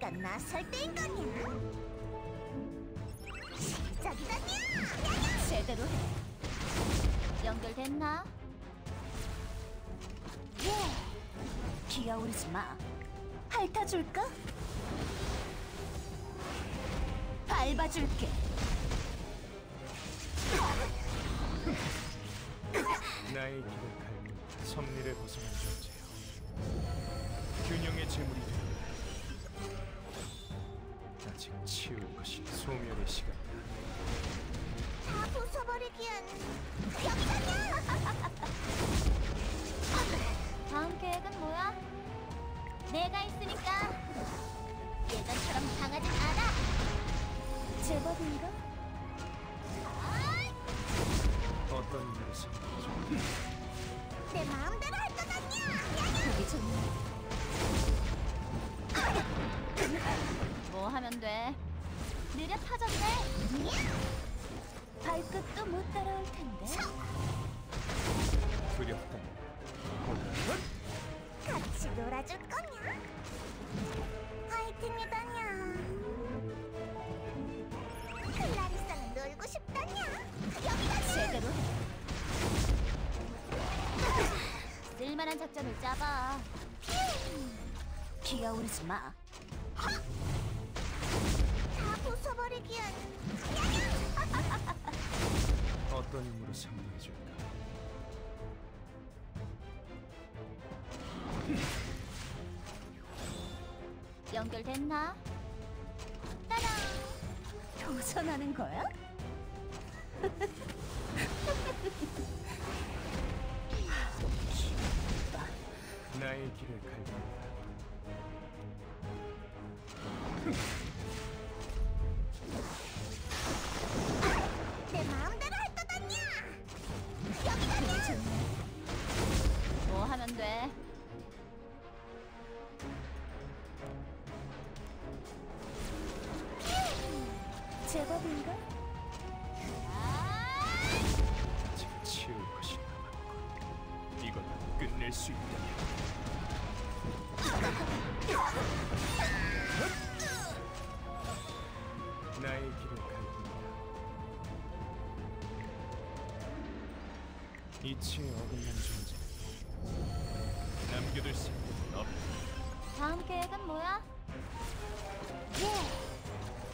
내가 나설 때인 거냐? 시작이다냐! 제대로 해. 연결됐나? 예. 기어오르지 마. 핥아줄까? 밟아줄게. 나의 갈고 섭리를 벗어난 존재요. 균형의 제물이 되 치울 것이 소멸의 시간이다. 다 부숴버리기엔 여기다냐! 다음 계획은 뭐야? 내가 있으니까 예전처럼 강하진 않아. 제법인가? 어떤 일을 선택해줘. 내 마음대로 할 거다냐! 보기 좋네. 하면 돼? 느려 터졌네. 발끝도 못 따라올 텐데. 두렵다면 고난 같이 놀아줄 거냐? 화이팅이다냐! 클라리사는 놀고 싶다냐? 여기다냐! 제대로 해. 쓸만한 작전을 짜봐. 기어오르지 마. 다 부숴 버리기엔 어떤 힘으로 상대해 줄까? 연결됐나? 따란! 도전하는 거야? 나의 길을 갈군 돼? 제법인가? 아직 치울 것이 남았고 이건 끝낼 수 있다면 나의 길을 갈군다. 이치에 어긋난 존재 남겨둘 없다. 다음 계획은 뭐야?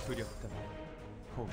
두렵다면 포기.